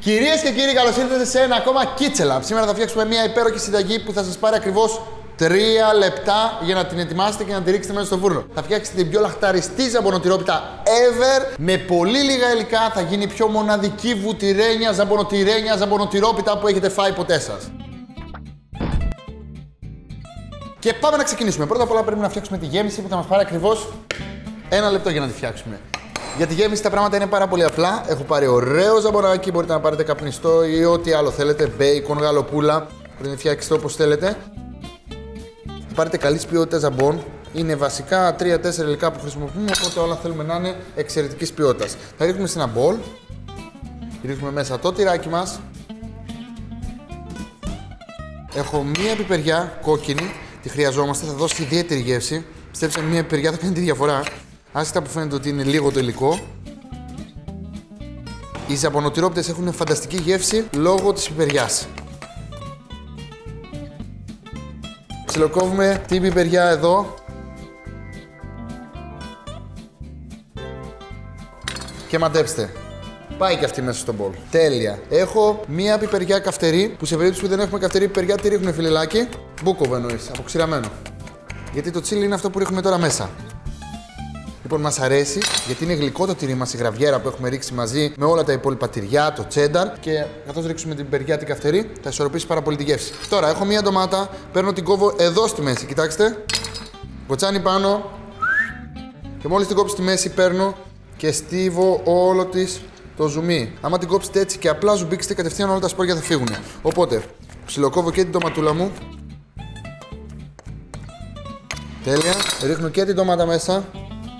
Κυρίες και κύριοι, καλώς ήρθατε σε ένα ακόμα Kitchen Lab. Σήμερα θα φτιάξουμε μια υπέροχη συνταγή που θα σας πάρει ακριβώς τρία λεπτά για να την ετοιμάσετε και να τη ρίξετε μέσα στο φούρνο. Θα φτιάξετε την πιο λαχταριστή ζαμπονοτυρόπιτα ever. Με πολύ λίγα υλικά θα γίνει η πιο μοναδική βουτυρένια, ζαμπονοτυρένια, ζαμπονοτυρόπιτα που έχετε φάει ποτέ σας. Και πάμε να ξεκινήσουμε. Πρώτα απ' όλα πρέπει να φτιάξουμε τη γέμιση που θα μας πάρει ακριβώς ένα λεπτό για να τη φτιάξουμε. Για τη γέμιση τα πράγματα είναι πάρα πολύ απλά. Έχω πάρει ωραίο ζαμπονάκι, μπορείτε να πάρετε καπνιστό ή ό,τι άλλο θέλετε. Μπέικον, γαλοπούλα. Μπορείτε να φτιάξετε όπως θέλετε. Πάρετε καλής ποιότητας ζαμπόν. Είναι βασικά 3-4 υλικά που χρησιμοποιούμε, οπότε όλα θέλουμε να είναι εξαιρετικής ποιότητας. Θα ρίχνουμε σε ένα μπολ. Ρίχνουμε μέσα το τυράκι μας. Έχω μία πιπεριά κόκκινη, τη χρειαζόμαστε, θα δώσει ιδιαίτερη γεύση. Πιστέψτε, μία πιπεριά θα κάνει τη διαφορά. Άσχετα που φαίνεται ότι είναι λίγο το υλικό. Οι ζαμπονοτυρόπιτες έχουν φανταστική γεύση λόγω της πιπεριάς. Ψιλοκόβουμε την πιπεριά εδώ. Και μαντέψτε. Πάει και αυτή μέσα στο μπολ. Τέλεια. Έχω μία πιπεριά καυτερή που σε περίπτωση που δεν έχουμε καυτερή πιπεριά τη ρίχνουμε φιλελάκι. Μπούκοβο εννοείς, αποξηραμένο. Γιατί το τσίλι είναι αυτό που ρίχνουμε τώρα μέσα. Λοιπόν, μας αρέσει γιατί είναι γλυκό το τυρί μας, η γραβιέρα που έχουμε ρίξει μαζί με όλα τα υπόλοιπα τυριά, το τσένταρ και καθώς ρίξουμε την περιά την καυτερή, θα ισορροπήσει πάρα πολύ τη γεύση. Τώρα έχω μία ντομάτα, παίρνω την κόβω εδώ στη μέση, κοιτάξτε. Κοτσάνι πάνω. Και μόλις την κόψω στη μέση, παίρνω και στίβω όλο της το ζουμί. Άμα την κόψετε έτσι και απλά ζουμπήξετε, κατευθείαν όλα τα σπόρια θα φύγουν. Οπότε, ψιλοκόβω και την ντοματούλα μου. Τέλεια. Ρίχνω και την ντομάτα μέσα.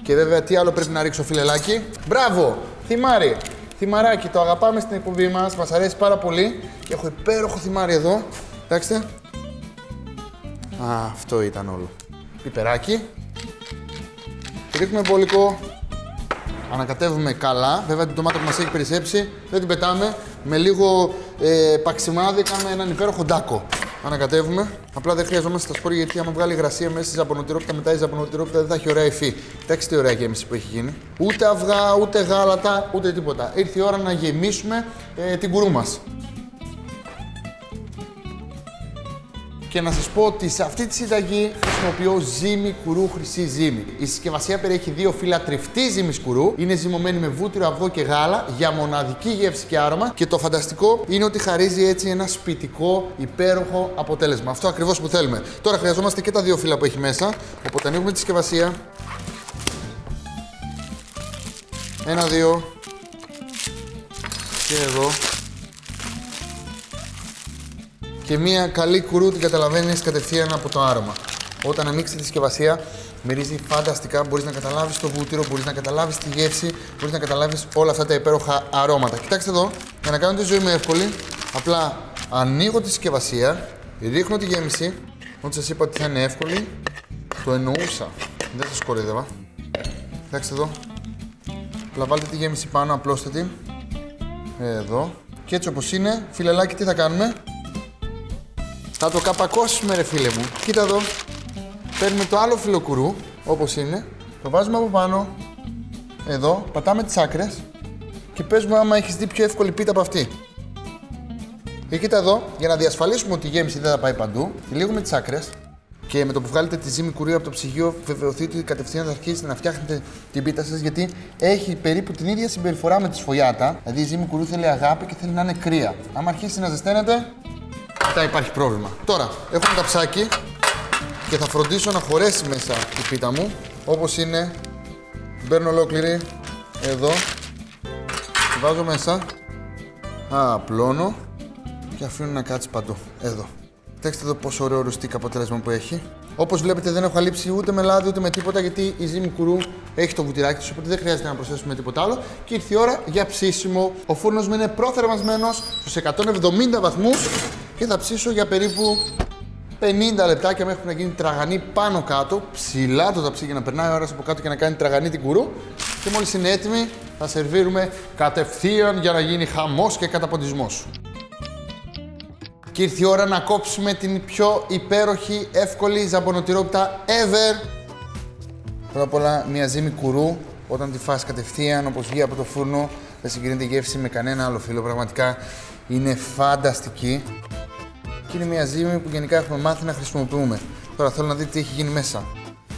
Και βέβαια τι άλλο πρέπει να ρίξω φιλελάκι; Μπράβο! Θυμάρι! Θυμαράκι, το αγαπάμε στην εκπομπή μας, μας αρέσει πάρα πολύ. Και έχω υπέροχο θυμάρι εδώ. Εντάξει. Α, αυτό ήταν όλο. Πιπεράκι. Ρίχνουμε μπολικό. Ανακατεύουμε καλά. Βέβαια την ντομάτα που μας έχει περισσέψει δεν την πετάμε. Με λίγο ε, παξιμάδι κάνουμε έναν υπέροχο ντάκο ανακατεύουμε. Απλά δεν χρειαζόμαστε τα σπόρια γιατί άμα βγάλει υγρασία μέσα στη ζαμπονοτυρόπιτα, μετά η ζαμπονοτυρόπιτα δεν θα έχει ωραία υφή. Κοιτάξτε τι ωραία γέμιση που έχει γίνει. Ούτε αυγά, ούτε γάλατα, ούτε τίποτα. Ήρθε η ώρα να γεμίσουμε ε, την κουρού μας. Και να σας πω ότι σε αυτή τη συνταγή χρησιμοποιώ ζύμη κουρού χρυσή ζύμη. Η συσκευασία περιέχει δύο φύλλα τριφτή ζύμης κουρού. Είναι ζυμωμένη με βούτυρο, αυγό και γάλα για μοναδική γεύση και άρωμα. Και το φανταστικό είναι ότι χαρίζει έτσι ένα σπιτικό, υπέροχο αποτέλεσμα. Αυτό ακριβώς που θέλουμε. Τώρα χρειαζόμαστε και τα δύο φύλλα που έχει μέσα. Οπότε ανοίγουμε τη συσκευασία. Ένα, δύο. Και εδώ και μια καλή κουρού την καταλαβαίνεις κατευθείαν από το άρωμα. Όταν ανοίξει τη συσκευασία, μυρίζει φανταστικά. Μπορείς να καταλάβεις το βούτυρο, μπορείς να καταλάβεις τη γεύση, μπορείς να καταλάβεις όλα αυτά τα υπέροχα αρώματα. Κοιτάξτε εδώ, για να κάνω τη ζωή μου εύκολη, απλά ανοίγω τη συσκευασία, ρίχνω τη γέμιση. Όταν σας είπα ότι θα είναι εύκολη, το εννοούσα. Δεν σας κορίδευα. Κοιτάξτε εδώ. Απλά βάλτε τη γέμιση πάνω, απλώστε την. Εδώ. Και έτσι όπως είναι, φιλελάκι τι θα κάνουμε; Θα το καπακώσουμε ρε φίλε μου. Κοίτα εδώ. Παίρνουμε το άλλο φιλοκουρού, όπως είναι. Το βάζουμε από πάνω. Εδώ. Πατάμε τις άκρες. Και παίζουμε άμα έχεις δει πιο εύκολη πίτα από αυτή. Και κοίτα εδώ, για να διασφαλίσουμε ότι η γέμιση δεν θα πάει παντού, λίγουμε τις άκρες. Και με το που βγάλετε τη ζύμη κουρίου από το ψυγείο, βεβαιωθείτε ότι κατευθείαν θα αρχίσετε να φτιάχνετε την πίτα σας γιατί έχει περίπου την ίδια συμπεριφορά με τη σφολιάτα. Δηλαδή η ζύμη κουρίου θέλει αγάπη και θέλει να είναι κρύα. Άμα αρχίσει να ζεσταίνεται, μετά υπάρχει πρόβλημα. Τώρα, έχω ένα ταψάκι και θα φροντίσω να χωρέσει μέσα η πίτα μου. Όπως είναι, μπαίνω ολόκληρη εδώ, τη βάζω μέσα, απλώνω και αφήνω να κάτσει παντού. Εδώ. Κοιτάξτε εδώ πόσο ωραίο ρουστίκ αποτέλεσμα που έχει. Όπως βλέπετε, δεν έχω αλείψει ούτε με λάδι ούτε με τίποτα γιατί η ζύμη κουρού έχει το βουτυράκι της, οπότε δεν χρειάζεται να προσθέσουμε τίποτα άλλο. Και ήρθε η ώρα για ψήσιμο. Ο φούρνος μου είναι προθερμασμένο στους 170 βαθμούς και θα ψήσω για περίπου 50 λεπτάκια μέχρι να γίνει τραγανή πάνω κάτω, ψηλά το ταψί για να περνάει η ώρα από κάτω και να κάνει τραγανή την κουρού. Και μόλις είναι έτοιμη, θα σερβίρουμε κατευθείαν για να γίνει χαμός και καταποντισμός. Και ήρθε η ώρα να κόψουμε την πιο υπέροχη, εύκολη ζαμπονοτυρόπιτα ever. Πρώτα απ' όλα μια ζύμη κουρού όταν τη φας κατευθείαν όπως βγει από το φούρνο, δεν συγκρίνεται η γεύση με κανένα άλλο φύλλο. Πραγματικά είναι φανταστική. Και είναι μια ζύμη που γενικά έχουμε μάθει να χρησιμοποιούμε. Τώρα θέλω να δείτε τι έχει γίνει μέσα.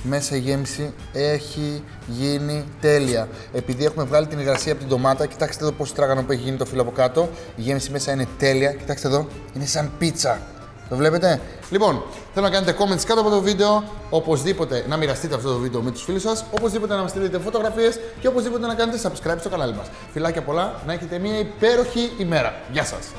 Μέσα η γέμιση έχει γίνει τέλεια. Επειδή έχουμε βγάλει την υγρασία από την ντομάτα, κοιτάξτε εδώ πόσο τράγανο που έχει γίνει το φύλλο από κάτω. Η γέμιση μέσα είναι τέλεια. Κοιτάξτε εδώ, είναι σαν πίτσα. Το βλέπετε; Λοιπόν, θέλω να κάνετε comments κάτω από το βίντεο. Οπωσδήποτε να μοιραστείτε αυτό το βίντεο με τους φίλους σας. Οπωσδήποτε να μας στείλετε φωτογραφίες και οπωσδήποτε να κάνετε subscribe στο κανάλι μας. Φιλάκια πολλά, να έχετε μια υπέροχη ημέρα. Γεια σας.